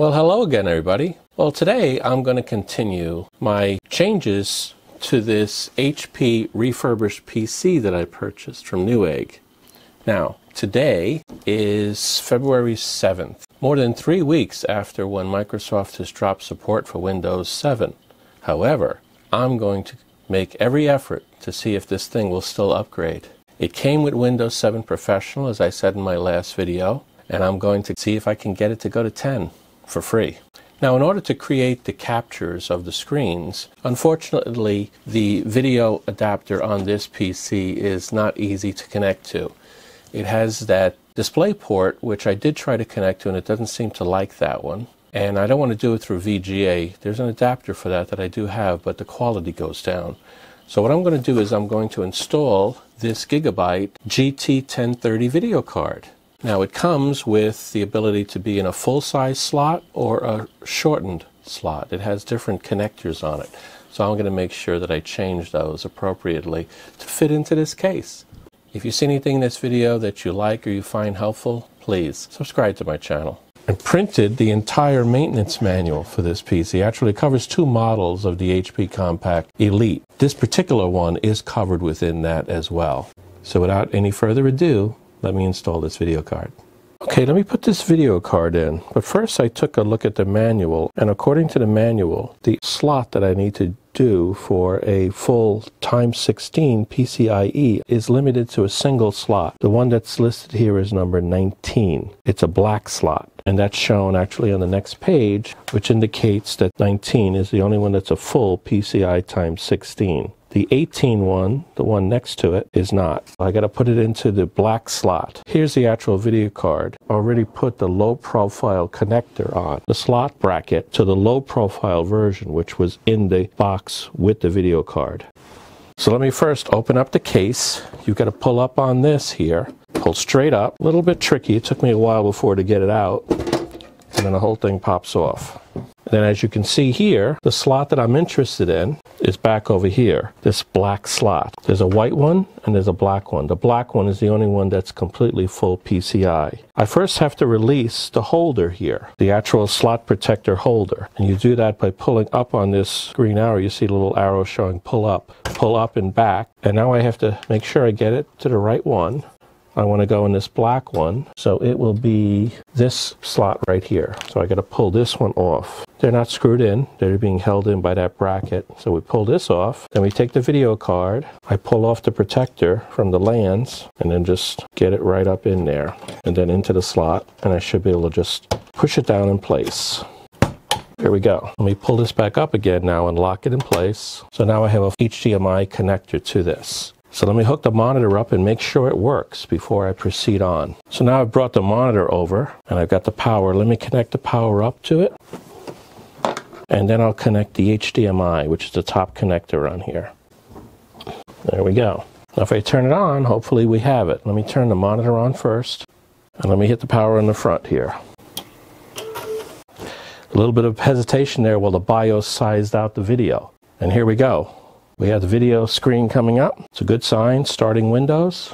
Well, hello again, everybody. Well, today I'm going to continue my changes to this HP refurbished PC that I purchased from Newegg. Now, today is February 7th, more than three weeks after when Microsoft has dropped support for Windows 7. However, I'm going to make every effort to see if this thing will still upgrade. It came with Windows 7 Professional, as I said in my last video, and I'm going to see if I can get it to go to 10 for free. Now, in order to create the captures of the screens, unfortunately, the video adapter on this PC is not easy to connect to. It has that display port, which I did try to connect to, and it doesn't seem to like that one. And I don't want to do it through VGA. There's an adapter for that that I do have, but the quality goes down. So what I'm going to do is I'm going to install this Gigabyte GT1030 video card. Now it comes with the ability to be in a full-size slot or a shortened slot. It has different connectors on it. So I'm going to make sure that I change those appropriately to fit into this case. If you see anything in this video that you like or you find helpful, please subscribe to my channel. I printed the entire maintenance manual for this PC. Actually, covers two models of the HP Compaq Elite. This particular one is covered within that as well. So without any further ado, let me install this video card. Okay, let me put this video card in. But first I took a look at the manual, and according to the manual, the slot that I need to do for a full times 16 PCIe is limited to a single slot. The one that's listed here is number 19. It's a black slot, and that's shown actually on the next page, which indicates that 19 is the only one that's a full PCI times 16. The 18 one, the one next to it, is not. I got to put it into the black slot. Here's the actual video card. Already put the low profile connector on the slot bracket to the low profile version, which was in the box with the video card. So let me first open up the case. You've got to pull up on this here. Pull straight up. A little bit tricky. It took me a while before to get it out. And then the whole thing pops off. Then as you can see here, the slot that I'm interested in is back over here, this black slot. There's a white one and there's a black one. The black one is the only one that's completely full PCI. I first have to release the holder here, the actual slot protector holder. And you do that by pulling up on this green arrow. You see the little arrow showing pull up, pull up and back. And now I have to make sure I get it to the right one. I want to go in this black one. So it will be this slot right here. So I got to pull this one off. They're not screwed in. They're being held in by that bracket. So we pull this off. Then we take the video card. I pull off the protector from the lands and then just get it right up in there and then into the slot. And I should be able to just push it down in place. There we go. Let me pull this back up again now and lock it in place. So now I have a HDMI connector to this. So let me hook the monitor up and make sure it works before I proceed on. So now I've brought the monitor over and I've got the power. Let me connect the power up to it. And then I'll connect the HDMI, which is the top connector on here. There we go. Now if I turn it on, hopefully we have it. Let me turn the monitor on first. And let me hit the power in the front here. A little bit of hesitation there while the BIOS sized out the video. And here we go. We have the video screen coming up. It's a good sign, starting Windows.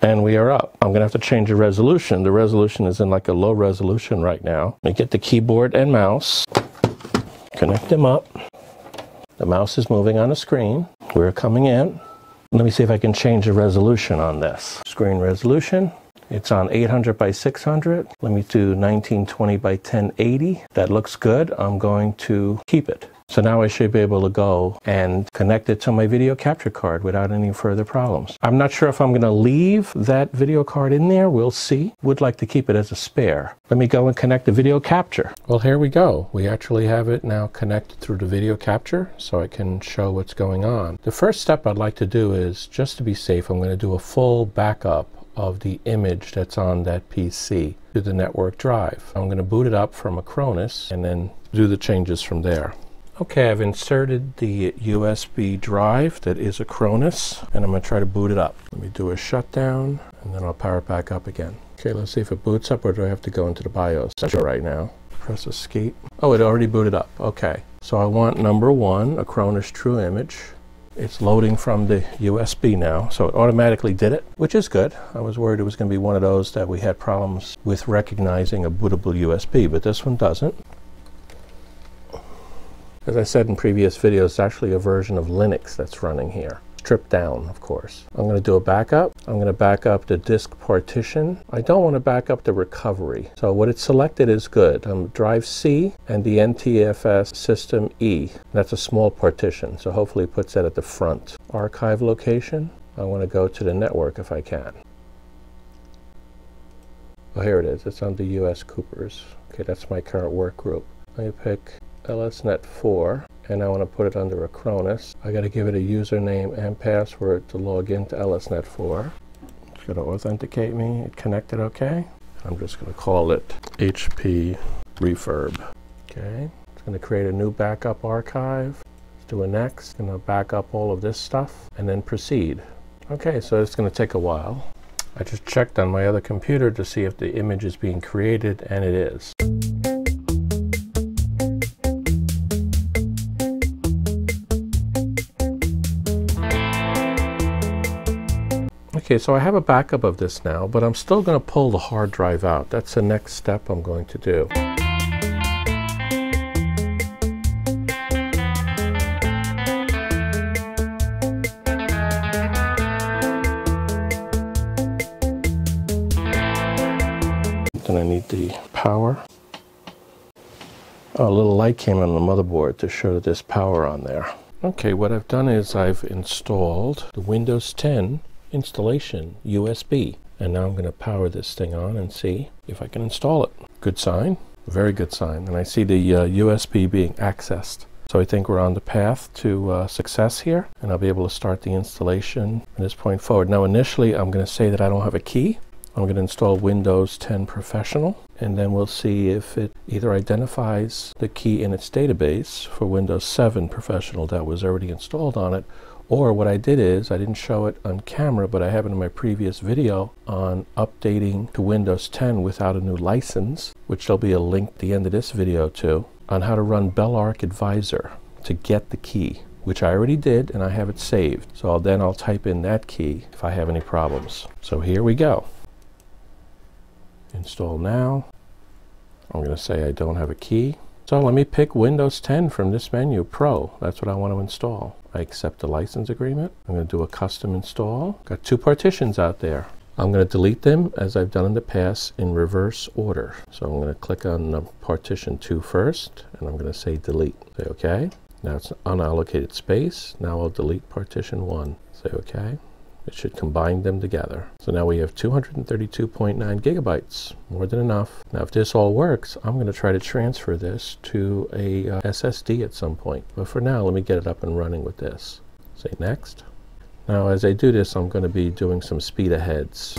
And we are up. I'm going to have to change the resolution. The resolution is in like a low resolution right now. Let me get the keyboard and mouse, connect them up. The mouse is moving on the screen. We're coming in. Let me see if I can change the resolution on this. Screen resolution, it's on 800 by 600. Let me do 1920 by 1080. That looks good. I'm going to keep it. So now I should be able to go and connect it to my video capture card without any further problems. I'm not sure if I'm going to leave that video card in there. We'll see. Would like to keep it as a spare. Let me go and connect the video capture. Well, here we go. We actually have it now connected through the video capture so I can show what's going on. The first step I'd like to do is just to be safe, I'm going to do a full backup of the image that's on that PC to the network drive. I'm going to boot it up from Acronis and then do the changes from there. Okay, I've inserted the USB drive that is Acronis, and I'm going to try to boot it up. Let me do a shutdown, and then I'll power it back up again. Okay, let's see if it boots up, or do I have to go into the BIOS? right now. Press escape. Oh, it already booted up. Okay. So I want number one, Acronis True Image. It's loading from the USB now, so it automatically did it, which is good. I was worried it was going to be one of those that we had problems with recognizing a bootable USB, but this one doesn't. As I said in previous videos, it's actually a version of Linux that's running here stripped down, of course. I'm going to do a backup. I'm going to back up the disk partition. I don't want to back up the recovery. So what it's selected is good. Um, drive C and the NTFS system E. That's a small partition, so hopefully it puts that at the front. Archive location. I want to go to the network if I can. Oh, here it is. It's on the US Coopers. Okay, that's my current work group. Let me pick LSNet 4 and I want to put it under Acronis. I got to give it a username and password to log into LSNet 4. It's going to authenticate me. It connected okay. I'm just going to call it HP Refurb. Okay. It's going to create a new backup archive. Let's do a next. Going to back up all of this stuff and then proceed. Okay, so it's going to take a while. I just checked on my other computer to see if the image is being created, and it is. Okay, so I have a backup of this now, but I'm still going to pull the hard drive out. That's the next step I'm going to do. Then I need the power. Oh, a little light came on the motherboard to show that there's power on there. Okay, what I've done is I've installed the Windows 10 installation USB. And now I'm going to power this thing on and see if I can install it. Good sign, very good sign. And I see the uh, USB being accessed. So I think we're on the path to uh, success here and I'll be able to start the installation from this point forward. Now initially I'm going to say that I don't have a key. I'm going to install Windows 10 Professional and then we'll see if it either identifies the key in its database for Windows 7 Professional that was already installed on it or what I did is, I didn't show it on camera, but I have it in my previous video on updating to Windows 10 without a new license, which there'll be a link at the end of this video to, on how to run Belarc Advisor to get the key, which I already did and I have it saved. So I'll, then I'll type in that key if I have any problems. So here we go. Install now. I'm going to say I don't have a key. So let me pick Windows 10 from this menu, Pro. That's what I want to install. I accept the license agreement. I'm going to do a custom install. Got two partitions out there. I'm going to delete them as I've done in the past in reverse order. So I'm going to click on the partition 2 first and I'm going to say delete. Say OK. Now it's unallocated space. Now I'll delete partition 1. Say OK. It should combine them together. So now we have 232.9 gigabytes, more than enough. Now if this all works, I'm going to try to transfer this to a uh, SSD at some point. But for now, let me get it up and running with this. Say next. Now as I do this, I'm going to be doing some speed aheads.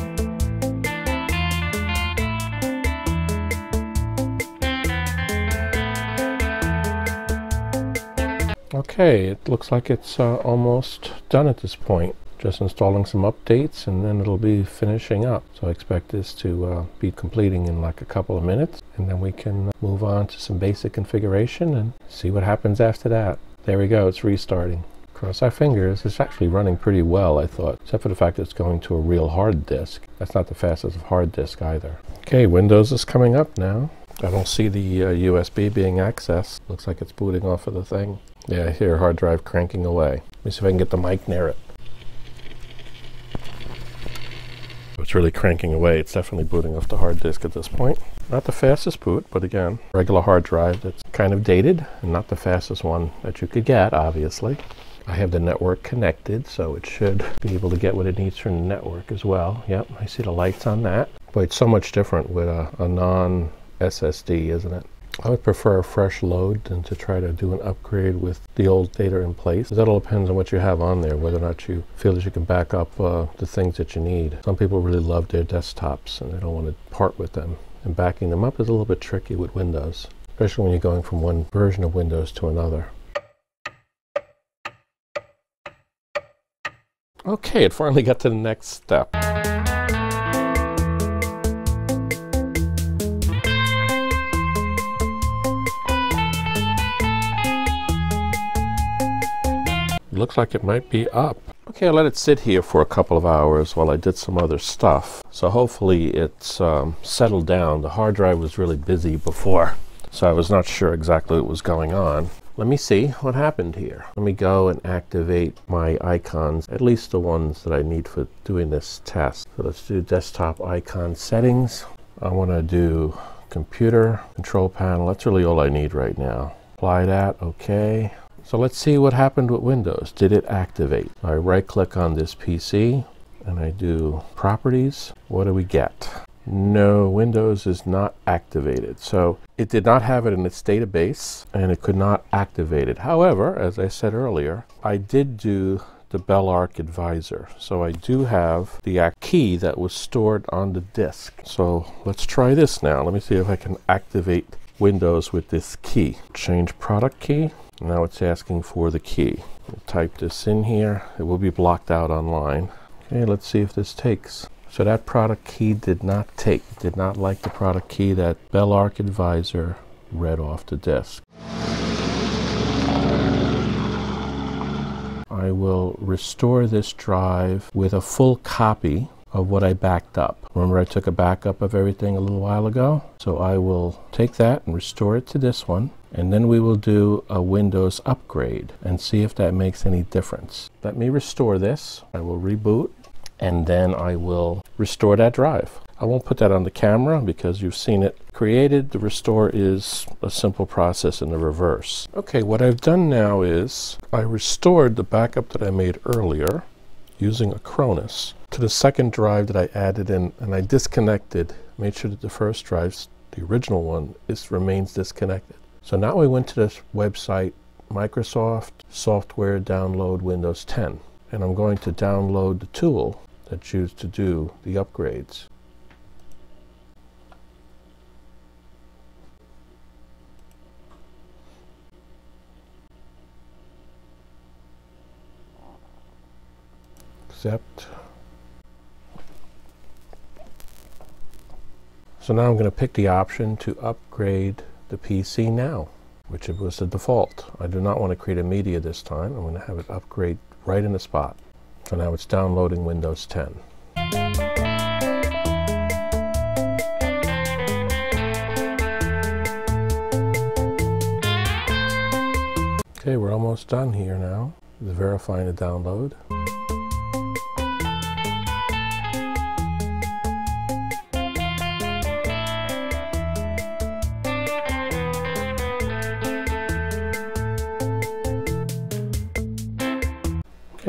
Okay, it looks like it's uh, almost done at this point just installing some updates and then it'll be finishing up. So I expect this to uh, be completing in like a couple of minutes and then we can move on to some basic configuration and see what happens after that. There we go, it's restarting. Cross our fingers, it's actually running pretty well I thought, except for the fact that it's going to a real hard disk. That's not the fastest hard disk either. Okay, Windows is coming up now. I don't see the uh, USB being accessed. Looks like it's booting off of the thing. Yeah, I hear hard drive cranking away. Let me see if I can get the mic near it. It's really cranking away. It's definitely booting off the hard disk at this point. Not the fastest boot, but again, regular hard drive that's kind of dated and not the fastest one that you could get, obviously. I have the network connected, so it should be able to get what it needs from the network as well. Yep, I see the lights on that. But it's so much different with a, a non-SSD, isn't it? I would prefer a fresh load than to try to do an upgrade with the old data in place. That all depends on what you have on there, whether or not you feel that you can back up uh, the things that you need. Some people really love their desktops and they don't want to part with them. And backing them up is a little bit tricky with Windows, especially when you're going from one version of Windows to another. Okay, it finally got to the next step. Looks like it might be up. Okay, I let it sit here for a couple of hours while I did some other stuff. So hopefully it's um, settled down. The hard drive was really busy before, so I was not sure exactly what was going on. Let me see what happened here. Let me go and activate my icons, at least the ones that I need for doing this test. So let's do desktop icon settings. I want to do computer control panel. That's really all I need right now. Apply that, okay. So let's see what happened with Windows. Did it activate? I right click on this PC and I do properties. What do we get? No, Windows is not activated. So it did not have it in its database and it could not activate it. However, as I said earlier, I did do the Belarc Advisor. So I do have the key that was stored on the disk. So let's try this now. Let me see if I can activate Windows with this key. Change product key. Now it's asking for the key. Type this in here. It will be blocked out online. Okay, let's see if this takes. So that product key did not take. did not like the product key that Belarc Advisor read off the disk. I will restore this drive with a full copy of what I backed up. Remember I took a backup of everything a little while ago? So I will take that and restore it to this one and then we will do a Windows upgrade and see if that makes any difference. Let me restore this. I will reboot and then I will restore that drive. I won't put that on the camera because you've seen it created. The restore is a simple process in the reverse. Okay, what I've done now is I restored the backup that I made earlier using Acronis to the second drive that I added in and I disconnected, made sure that the first drive, the original one, is remains disconnected. So now I went to this website, Microsoft Software Download Windows 10. And I'm going to download the tool that's used to do the upgrades. Accept. So now I'm going to pick the option to upgrade the PC now, which it was the default. I do not want to create a media this time. I'm going to have it upgrade right in the spot. So now it's downloading Windows 10. Okay, we're almost done here now. Verifying the download.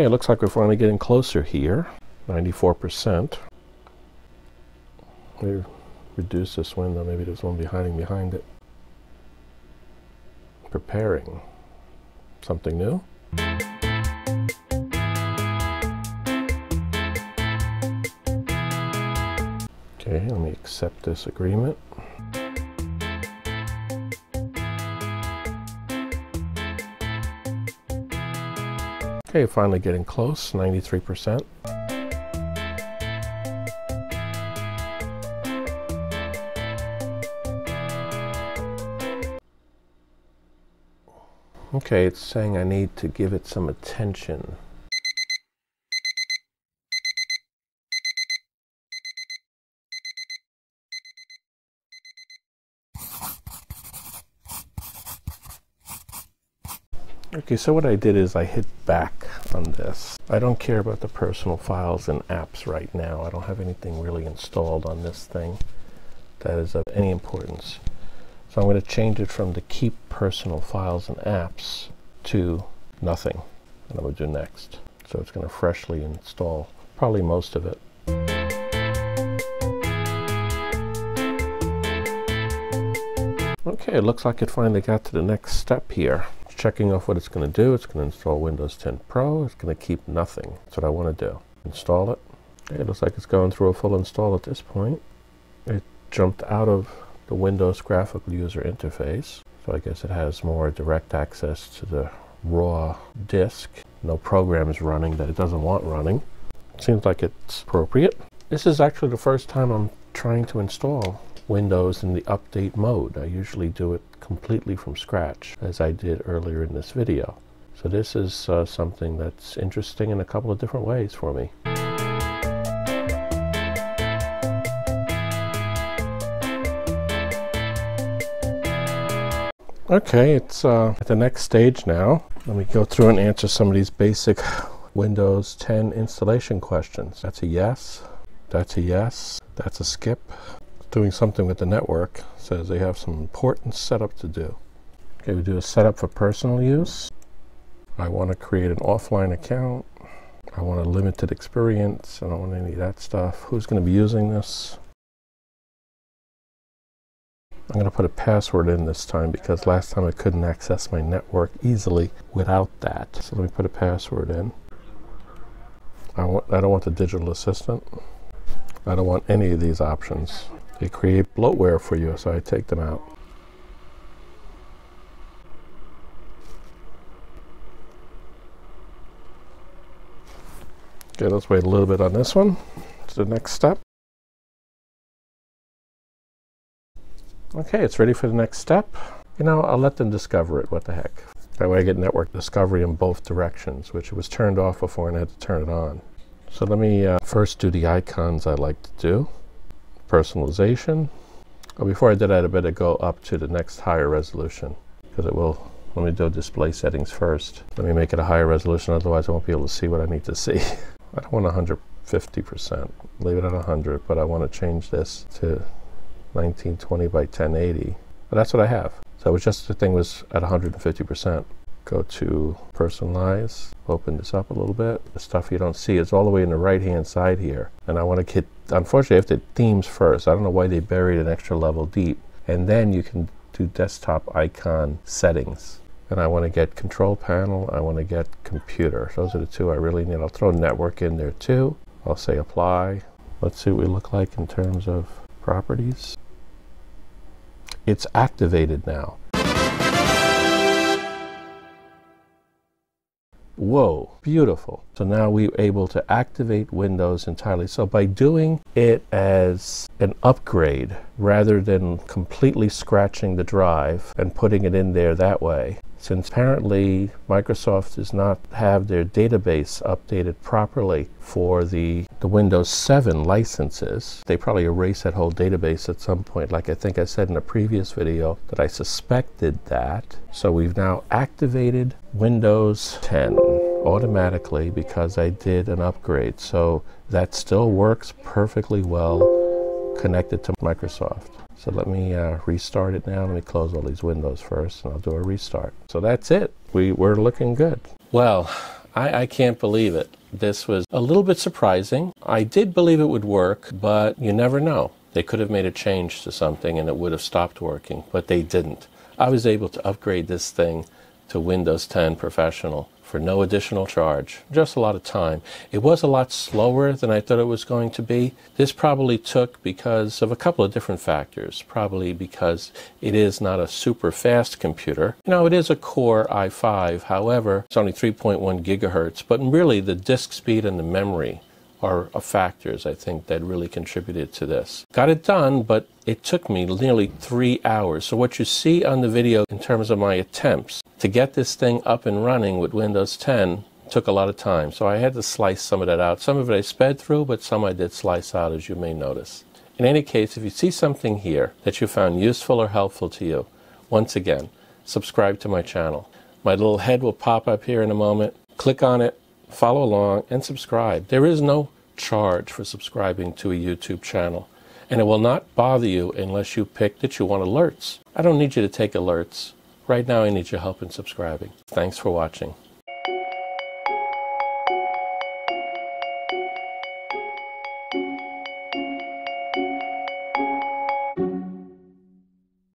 Okay, it looks like we're finally getting closer here. 94%. Maybe reduce this window. Maybe there's one be hiding behind it. Preparing. Something new? Okay, let me accept this agreement. Okay, finally getting close, 93%. Okay, it's saying I need to give it some attention. Okay, so what I did is I hit back on this. I don't care about the personal files and apps right now. I don't have anything really installed on this thing that is of any importance. So I'm going to change it from the keep personal files and apps to nothing. And I'm going to do next. So it's going to freshly install probably most of it. Okay, it looks like it finally got to the next step here checking off what it's going to do. It's going to install Windows 10 Pro. It's going to keep nothing. That's what I want to do. Install it. It looks like it's going through a full install at this point. It jumped out of the Windows graphical user interface. So I guess it has more direct access to the raw disk. No programs running that it doesn't want running. Seems like it's appropriate. This is actually the first time I'm trying to install Windows in the update mode. I usually do it completely from scratch, as I did earlier in this video. So this is uh, something that's interesting in a couple of different ways for me. Okay, it's uh, at the next stage now. Let me go through and answer some of these basic Windows 10 installation questions. That's a yes. That's a yes. That's a skip. Doing something with the network. Says they have some important setup to do. Okay, we do a setup for personal use. I want to create an offline account. I want a limited experience. I don't want any of that stuff. Who's going to be using this? I'm going to put a password in this time because last time I couldn't access my network easily without that. So let me put a password in. I, want, I don't want the digital assistant. I don't want any of these options. They create bloatware for you, so I take them out. Okay, let's wait a little bit on this one. To the next step. Okay, it's ready for the next step. You know, I'll let them discover it. What the heck? That way I get network discovery in both directions, which was turned off before and I had to turn it on. So let me uh, first do the icons I like to do. Personalization. Oh, before I did that, I better go up to the next higher resolution because it will, let me do display settings first. Let me make it a higher resolution, otherwise I won't be able to see what I need to see. I don't want 150%, leave it at 100, but I want to change this to 1920 by 1080. But that's what I have. So it was just the thing was at 150%. Go to personalize, open this up a little bit. The stuff you don't see is all the way in the right hand side here. And I want to get, unfortunately, I have to themes first. I don't know why they buried an extra level deep. And then you can do desktop icon settings. And I want to get control panel, I want to get computer. Those are the two I really need. I'll throw network in there too. I'll say apply. Let's see what we look like in terms of properties. It's activated now. Whoa, beautiful. So now we're able to activate Windows entirely. So by doing it as an upgrade rather than completely scratching the drive and putting it in there that way, since apparently Microsoft does not have their database updated properly for the, the Windows 7 licenses. They probably erased that whole database at some point, like I think I said in a previous video that I suspected that. So we've now activated Windows 10 automatically because I did an upgrade. So that still works perfectly well connected to Microsoft. So let me uh, restart it now. Let me close all these windows first and I'll do a restart. So that's it. We, we're looking good. Well, I, I can't believe it. This was a little bit surprising. I did believe it would work, but you never know. They could have made a change to something and it would have stopped working, but they didn't. I was able to upgrade this thing to Windows 10 Professional for no additional charge, just a lot of time. It was a lot slower than I thought it was going to be. This probably took because of a couple of different factors. Probably because it is not a super fast computer. You know, it is a Core i5, however, it's only 3.1 gigahertz, but really the disk speed and the memory are factors I think that really contributed to this. Got it done, but it took me nearly three hours. So what you see on the video in terms of my attempts to get this thing up and running with Windows 10 took a lot of time. So I had to slice some of that out. Some of it I sped through, but some I did slice out, as you may notice. In any case, if you see something here that you found useful or helpful to you, once again, subscribe to my channel. My little head will pop up here in a moment. Click on it, follow along, and subscribe. There is no charge for subscribing to a YouTube channel, and it will not bother you unless you pick that you want alerts. I don't need you to take alerts. Right now, I need your help in subscribing. Thanks for watching.